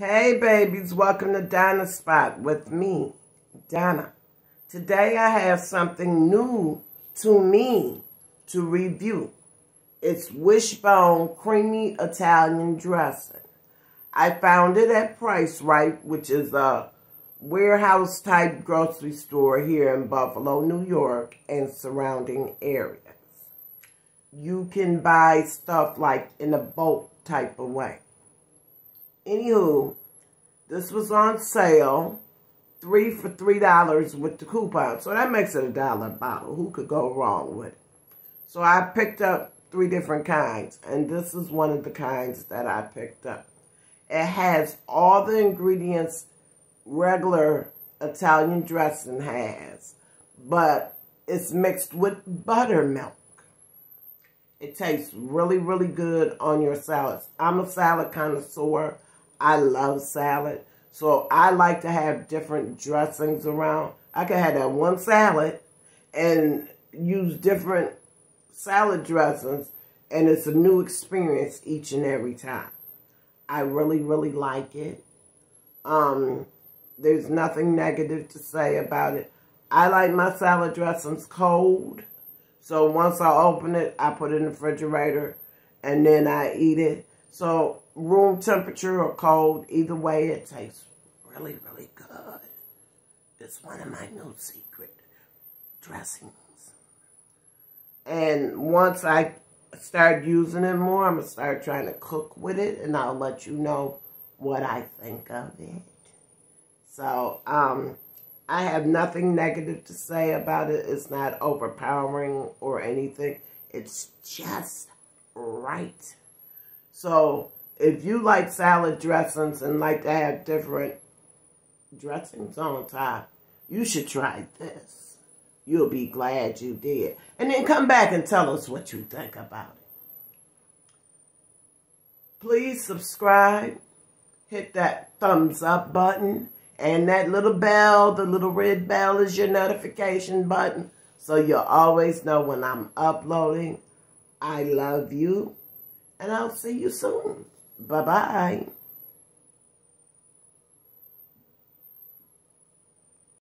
Hey babies, welcome to Donna Spot with me, Donna. Today I have something new to me to review. It's Wishbone Creamy Italian Dressing. I found it at PriceRite, which is a warehouse type grocery store here in Buffalo, New York and surrounding areas. You can buy stuff like in a bulk type of way. Anywho, this was on sale. Three for $3 with the coupon. So that makes it a dollar bottle. Who could go wrong with it? So I picked up three different kinds. And this is one of the kinds that I picked up. It has all the ingredients regular Italian dressing has. But it's mixed with buttermilk. It tastes really, really good on your salads. I'm a salad connoisseur. I love salad. So I like to have different dressings around. I can have that one salad and use different salad dressings and it's a new experience each and every time. I really, really like it. Um, there's nothing negative to say about it. I like my salad dressings cold. So once I open it, I put it in the refrigerator and then I eat it. So room temperature or cold, either way, it tastes really, really good. It's one of my new secret dressings. And once I start using it more, I'm going to start trying to cook with it, and I'll let you know what I think of it. So, um, I have nothing negative to say about it. It's not overpowering or anything. It's just right. So if you like salad dressings and like to have different dressings on top, you should try this. You'll be glad you did. And then come back and tell us what you think about it. Please subscribe. Hit that thumbs up button. And that little bell, the little red bell is your notification button. So you'll always know when I'm uploading. I love you. And I'll see you soon. Bye-bye.